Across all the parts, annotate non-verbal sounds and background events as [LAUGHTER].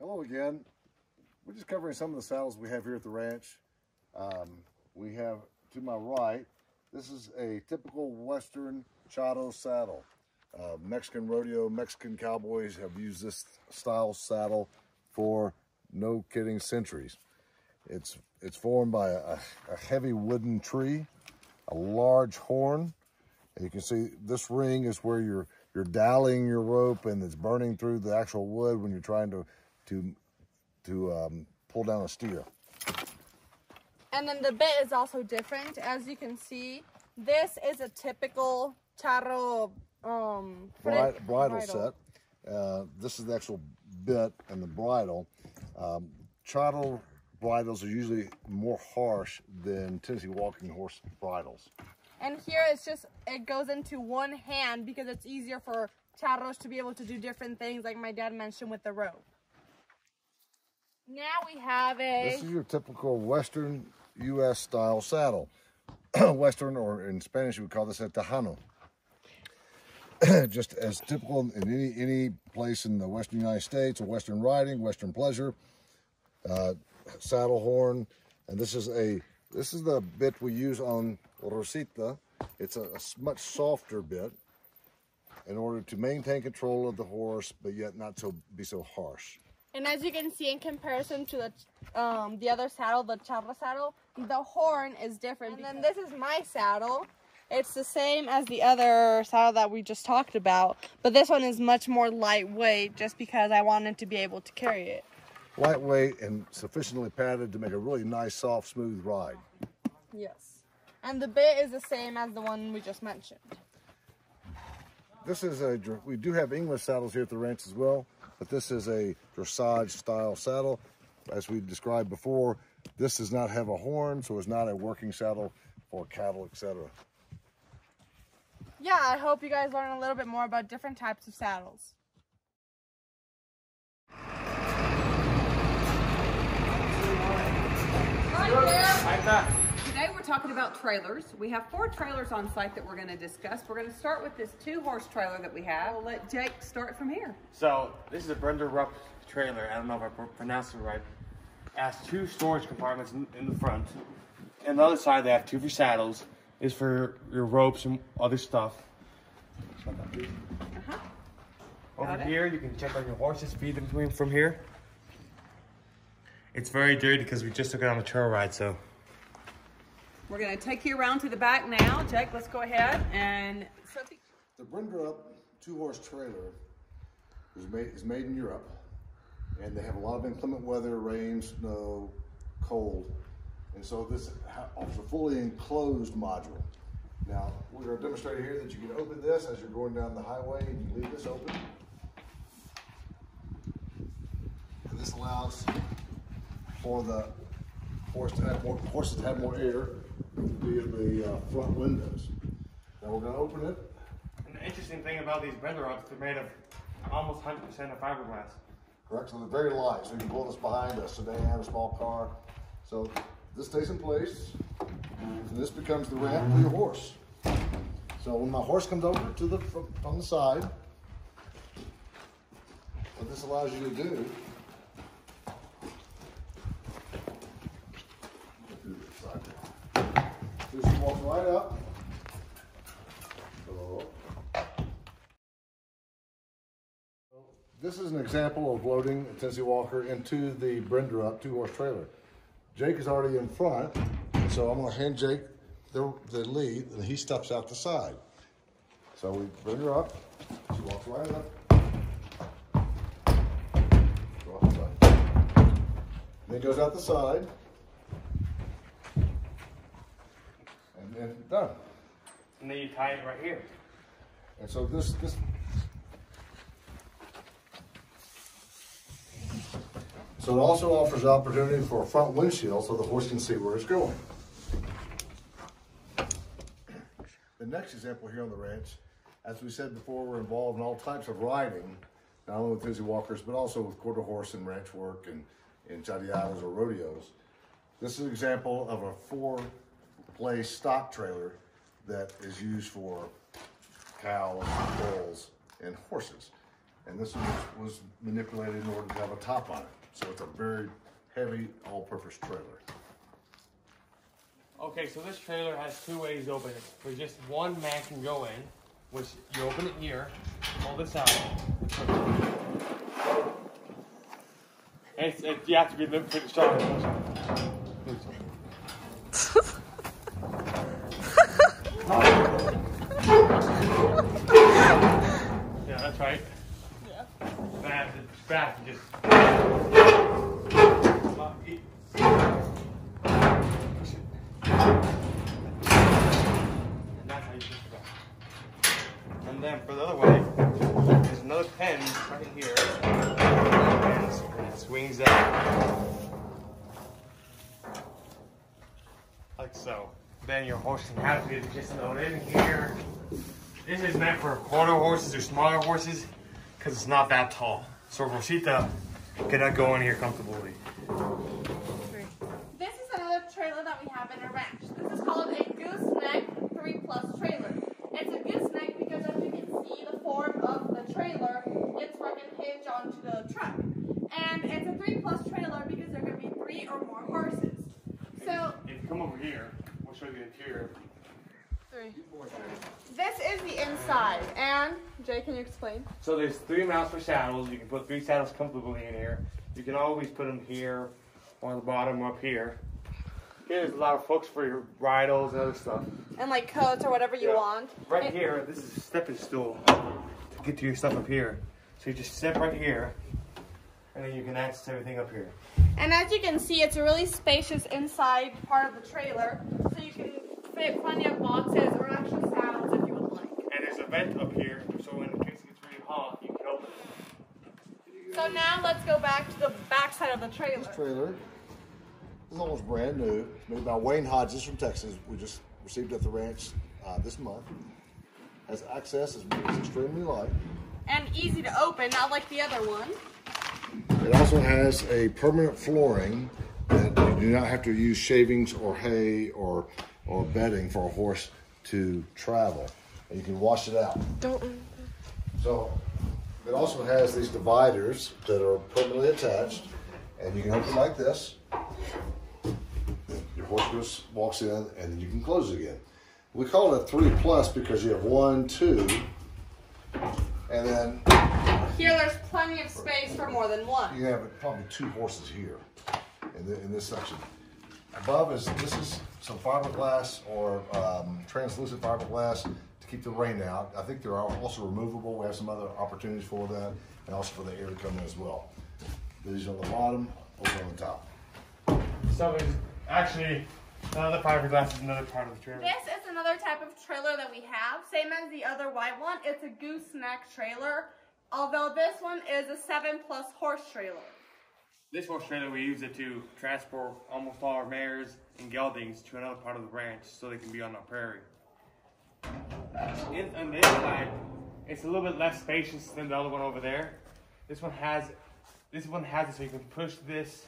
Hello again. We're just covering some of the saddles we have here at the ranch. Um, we have to my right, this is a typical Western charro saddle. Uh, Mexican rodeo, Mexican cowboys have used this style saddle for no kidding centuries. It's, it's formed by a, a heavy wooden tree, a large horn, and you can see this ring is where you're you're dialing your rope and it's burning through the actual wood when you're trying to to to um, pull down a steer. And then the bit is also different. As you can see, this is a typical charro um, Bri bridle, set. Uh, this is the actual bit and the bridle. Um, charro bridles are usually more harsh than Tennessee walking horse bridles. And here it's just, it goes into one hand because it's easier for charros to be able to do different things like my dad mentioned with the rope. Now we have a... This is your typical Western U.S. style saddle. [CLEARS THROAT] Western, or in Spanish, we call this a Tejano. [CLEARS THROAT] Just as typical in any, any place in the Western United States, a Western riding, Western pleasure, uh, saddle horn, and this is a this is the bit we use on Rosita. It's a, a much softer bit in order to maintain control of the horse, but yet not so be so harsh. And as you can see in comparison to the um, the other saddle, the charro saddle, the horn is different. And then this is my saddle. It's the same as the other saddle that we just talked about, but this one is much more lightweight just because I wanted to be able to carry it. Lightweight and sufficiently padded to make a really nice, soft, smooth ride. Yes. And the bit is the same as the one we just mentioned. This is a, we do have English saddles here at the ranch as well, but this is a dressage style saddle. As we described before, this does not have a horn, so it's not a working saddle for cattle, etc. Yeah, I hope you guys learn a little bit more about different types of saddles. Today we're talking about trailers. We have four trailers on site that we're going to discuss. We're going to start with this two-horse trailer that we have. We'll let Jake start from here. So this is a Brenderup trailer. I don't know if I pronounced it right. It has two storage compartments in, in the front. And the other side, they have two for saddles. Is for your ropes and other stuff. Uh-huh. Over here, you can check on your horses, feed them from- from here. It's very dirty because we just took it on a trail ride, so. We're going to take you around to the back now. Jake, let's go ahead and. The Brenderup two-horse trailer is made, is made in Europe, and they have a lot of inclement weather, rain, snow, cold, and so this offers a fully enclosed module. Now, we're to demonstrate here that you can open this as you're going down the highway, and you leave this open. And this allows for the horse to have more, horses to have more air via the uh, front windows. Now we're going to open it And the interesting thing about these Brenderups, they're made of almost 100% of fiberglass. Correct, so they're very light, so you can pull this behind a sedan, a small car. So this stays in place, and this becomes the ramp for your horse. So when my horse comes over to the, from, from the side, what this allows you to do. Just walk right up. So, This is an example of loading a Tennessee Walker into the Brenderup two-horse trailer. Jake is already in front, so I'm gonna hand Jake the, the lead, and he steps out the side. So we bring her up, she walks right up. Then goes out the side. And then done. And then you tie it right here. And so this, this. So it also offers opportunity for a front windshield so the horse can see where it's going. The next example here on the ranch, as we said before, we're involved in all types of riding, not only with Tennessee walkers, but also with quarter horse and ranch work and in charreadas or rodeos. This is an example of a four-place stock trailer that is used for cows, bulls, and horses. and this was, was manipulated in order to have a top on it. So it's a very heavy, all-purpose trailer. Okay, so this trailer has two ways to open it. Where just one man can go in, which you open it here, pull this out. It's, it, you have to be a little pretty strong. Yeah, right. Yeah. Back, back, just. Uh, e- and that's how you push it back. And then for the other way, there's another pen right here. And it swings out. Like so. Then your horse can have it just load in here. This is meant for quarter horses or smaller horses because it's not that tall. So Rosita cannot go in here comfortably. This is another trailer that we have in a ranch. This is called a gooseneck 3 plus trailer. It's a gooseneck because as you can see, the form of the trailer, it's fucking hinge onto the truck. And it's a 3 plus trailer because there are going to be three or more horses. So, If you come over here, we'll show you the interior. This is the inside. And, Jay, can you explain? So there's three mounts for saddles. You can put three saddles comfortably in here. You can always put them here, or on the bottom up here. Here's a lot of hooks for your bridles and other stuff. And like coats or whatever you Yeah. want. Right And- here, this is a stepping stool to get to your stuff up here. So you just step right here, and then you can access everything up here. And as you can see, it's a really spacious inside part of the trailer, so you can fit plenty of boxes or extra saddles if you would like. And there's a vent up here, so in case it gets really hot, you can open it. So now let's go back to the back side of the trailer. This trailer is almost brand new. It's made by Wayne Hodges from Texas. We just received it at the ranch uh, this month. Has access, is is extremely light. And easy to open, not like the other one. It also has a permanent flooring that you do not have to use shavings or hay or, or bedding for a horse to travel. And you can wash it out. Don't. So it also has these dividers that are permanently attached, and you can open like this. Your horse goes, walks in, and then you can close it again. We call it a three plus because you have one, two, and then Here, there's plenty of space for more than one. you have probably two horses here in, the, in this section. Above is this is some fiberglass or um, translucent fiberglass to keep the rain out. I think they're also removable. We have some other opportunities for that, and also for the air to come in as well. These on the bottom, over on the top. So there's actually another fiberglass is another part of the trailer. This is another type of trailer that we have. Same as the other white one. It's a gooseneck trailer. Although this one is a 7 plus horse trailer. This horse trailer, we use it to transport almost all our mares and geldings to another part of the ranch so they can be on the prairie. In, on this side, it's a little bit less spacious than the other one over there. This one has, this one has it so you can push this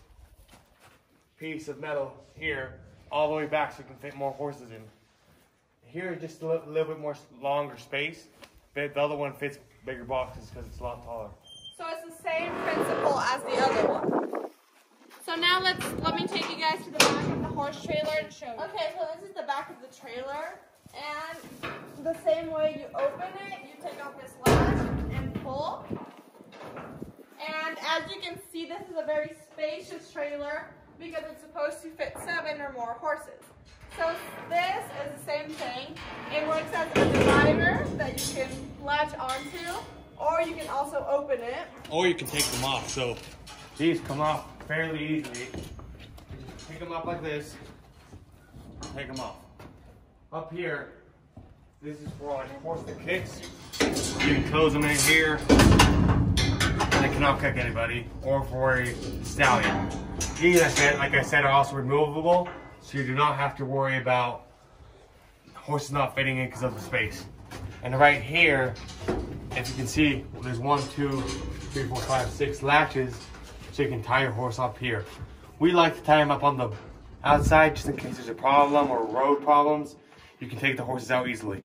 piece of metal here all the way back so you can fit more horses in. Here, just a li- little bit more longer space, but the other one fits bigger boxes because it's a lot taller. So it's the same principle as the other one. So now let's let me take you guys to the back of the horse trailer and show you. Okay, so this is the back of the trailer, and the same way you open it, you take off this latch and pull. And as you can see, this is a very spacious trailer because it's supposed to fit seven or more horses. So this is the same thing. It works as a divider that you can latch onto, or you can also open it. or you can take them off. So these come off fairly easily. You just pick them up like this, take them off. Up here, this is for like horse the kicks. You can close them in here, and they cannot kick anybody, or for a stallion. These, I said, like I said, are also removable, so you do not have to worry about horses not fitting in because of the space. And right here, if you can see, there's one, two, three, four, five, six latches, so you can tie your horse up here. We like to tie them up on the outside just in case there's a problem or road problems. You can take the horses out easily.